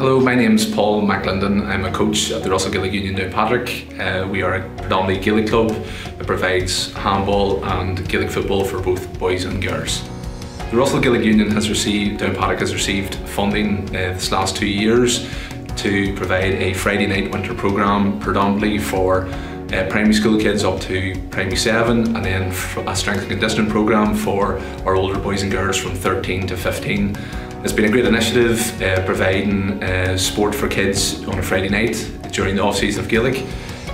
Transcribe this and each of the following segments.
Hello, my name is Paul McLinden. I'm a coach at the Russell Gaelic Union Downpatrick. Uh, we are a predominantly Gaelic club that provides handball and Gaelic football for both boys and girls. The Russell Gaelic Union has received, Downpatrick has received funding uh, this last two years to provide a Friday night winter programme predominantly for uh, primary school kids up to primary 7 and then a strength and conditioning programme for our older boys and girls from 13 to 15. It's been a great initiative uh, providing uh, sport for kids on a Friday night during the off season of Gaelic.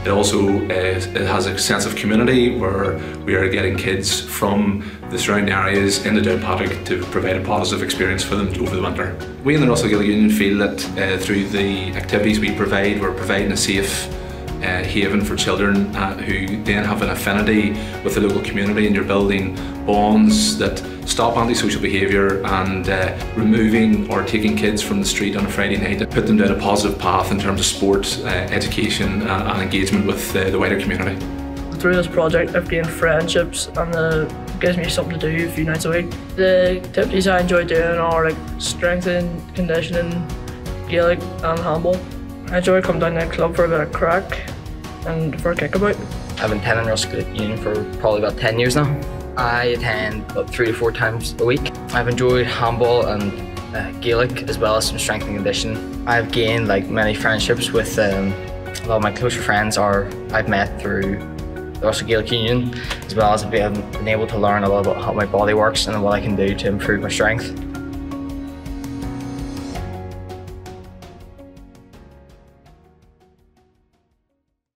It also uh, it has a sense of community where we are getting kids from the surrounding areas in the Downpatrick to provide a positive experience for them over the winter. We in the Russell Gaelic Union feel that uh, through the activities we provide, we're providing a safe uh, haven for children uh, who then have an affinity with the local community and you're building bonds that stop antisocial behaviour and uh, removing or taking kids from the street on a Friday night and put them down a positive path in terms of sport, uh, education uh, and engagement with uh, the wider community. Through this project I've gained friendships and it gives me something to do a few nights a week. The activities I enjoy doing are like strengthening, conditioning, Gaelic and handball. I enjoy the club for a bit of crack and for a kickabout. I've been attending Russell Union for probably about 10 years now. I attend about three to four times a week. I've enjoyed handball and uh, Gaelic as well as some strength and conditioning. I've gained like many friendships with um, a lot of my closer friends are I've met through the Russell Gaelic Union as well as I've been able to learn a lot about how my body works and what I can do to improve my strength.